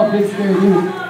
help Big Scary